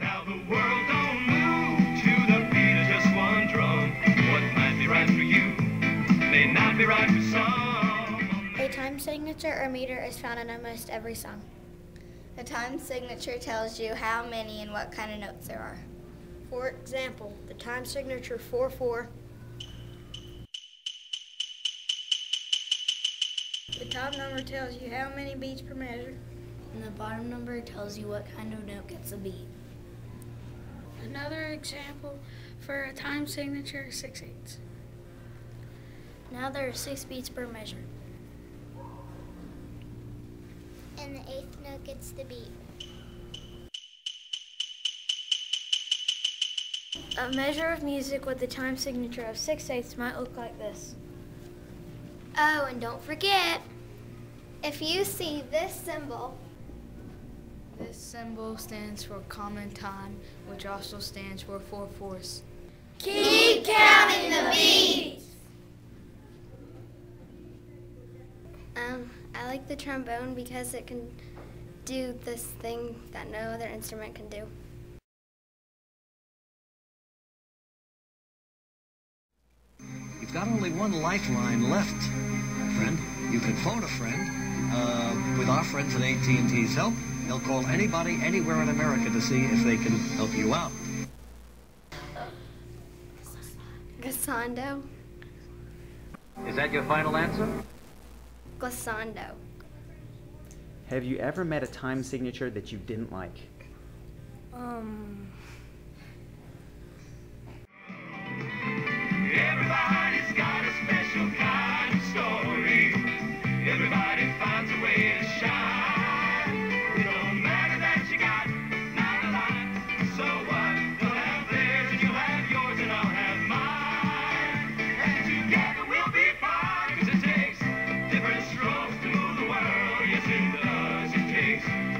Now the world don't move to the beat of just one drum. What might be right for you may not be right for some. A time signature or meter is found in almost every song. A time signature tells you how many and what kind of notes there are. For example, the time signature 4-4. The top number tells you how many beats per measure. And the bottom number tells you what kind of note gets a beat. Another example for a time signature is 6 eighths. Now there are six beats per measure. And the eighth note gets the beat. A measure of music with the time signature of 6 eighths might look like this. Oh, and don't forget, if you see this symbol, This symbol stands for common time, which also stands for four fourths. keep counting the beats. Um, I like the trombone because it can do this thing that no other instrument can do. You've got only one lifeline left, my friend. You can phone a friend. Uh, with our friends at AT&T's help, they'll call anybody anywhere in America to see if they can help you out. Glissando. Is that your final answer? Glissando. Have you ever met a time signature that you didn't like? Um, take the it takes.